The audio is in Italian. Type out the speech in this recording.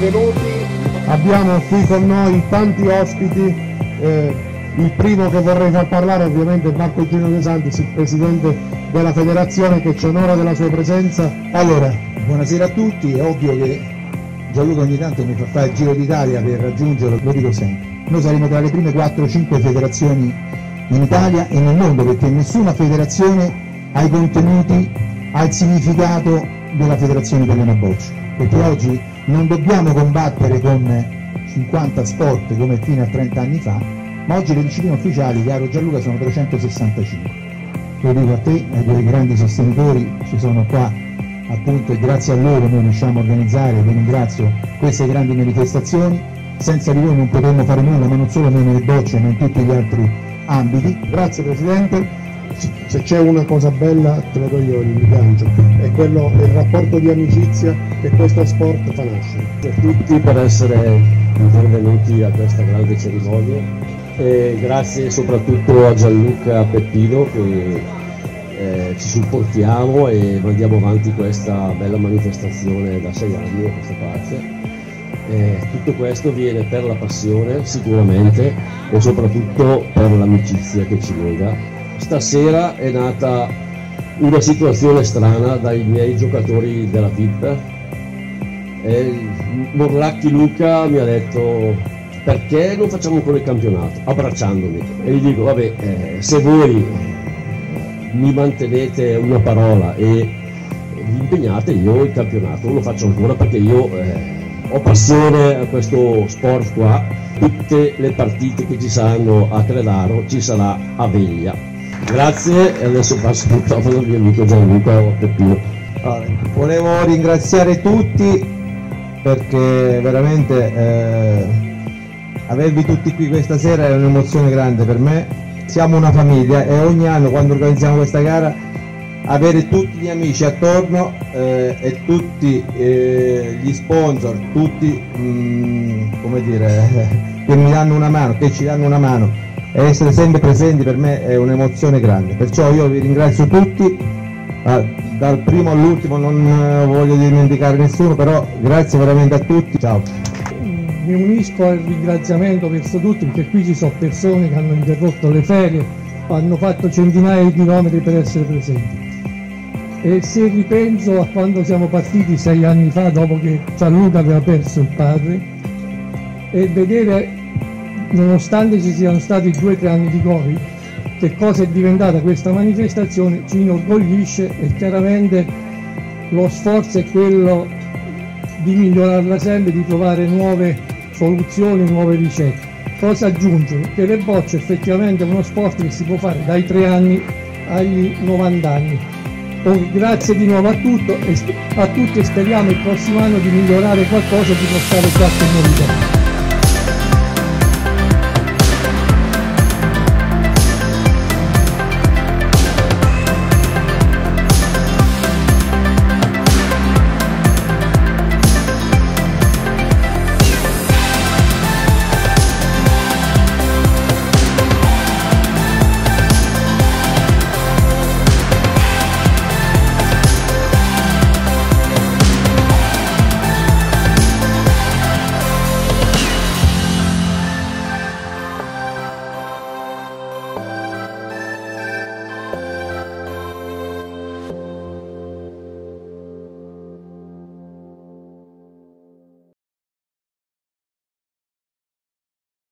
benvenuti. Abbiamo qui con noi tanti ospiti. Eh, il primo che vorrei far parlare ovviamente è Marco Gino De Santis, il presidente della federazione che ci onora della sua presenza. Allora, buonasera a tutti, è ovvio che Gianluca ogni tanto mi fa fare il giro d'Italia per raggiungerlo, lo dico sempre. Noi saremo tra le prime 4-5 federazioni in Italia e nel mondo perché nessuna federazione ha i contenuti, ha il significato della federazione italiana boccia. Perché oggi non dobbiamo combattere con 50 sport come fino a 30 anni fa, ma oggi le discipline ufficiali, caro Gianluca, sono 365. Lo dico a te, ai tuoi grandi sostenitori, ci sono qua appunto e grazie a loro noi riusciamo a organizzare, vi ringrazio, queste grandi manifestazioni. Senza di voi non potremmo fare nulla, ma non solo noi nelle bocce, ma in tutti gli altri ambiti. Grazie Presidente se c'è una cosa bella te lo do io il gancio, è quello è il rapporto di amicizia che questo sport fa nascere. Grazie a tutti per essere intervenuti a questa grande cerimonia e grazie soprattutto a Gianluca Peppino che eh, ci supportiamo e mandiamo avanti questa bella manifestazione da sei anni a questa parte. Eh, tutto questo viene per la passione sicuramente e soprattutto per l'amicizia che ci lega stasera è nata una situazione strana dai miei giocatori della VIP. E Morlacchi Luca mi ha detto perché non facciamo ancora il campionato, abbracciandomi. E gli dico, vabbè, eh, se voi mi mantenete una parola e vi impegnate, io il campionato lo faccio ancora perché io eh, ho passione a questo sport qua. Tutte le partite che ci saranno a Credaro ci sarà a Veglia Grazie e adesso passo il microfono al mio amico Gianluca Peppino. Allora, volevo ringraziare tutti perché veramente eh, avervi tutti qui questa sera è un'emozione grande per me. Siamo una famiglia e ogni anno quando organizziamo questa gara avere tutti gli amici attorno eh, e tutti eh, gli sponsor, tutti mh, mm, come dire, che mi danno una mano, che ci danno una mano e essere sempre presenti per me è un'emozione grande, perciò io vi ringrazio tutti, eh, dal primo all'ultimo non eh, voglio dimenticare nessuno, però grazie veramente a tutti, ciao. Mi unisco al ringraziamento verso tutti perché qui ci sono persone che hanno interrotto le ferie, hanno fatto centinaia di chilometri per essere presenti. E se ripenso a quando siamo partiti sei anni fa dopo che Gianluca aveva perso il padre e vedere nonostante ci siano stati due o tre anni di Covid, che cosa è diventata questa manifestazione ci inorgoglisce e chiaramente lo sforzo è quello di migliorarla sempre, di trovare nuove soluzioni, nuove ricette. Cosa aggiungere? Che le bocce effettivamente è uno sport che si può fare dai 3 anni agli 90 anni. Poi, grazie di nuovo a, tutto, a tutti e speriamo il prossimo anno di migliorare qualcosa e di portare qualche novità.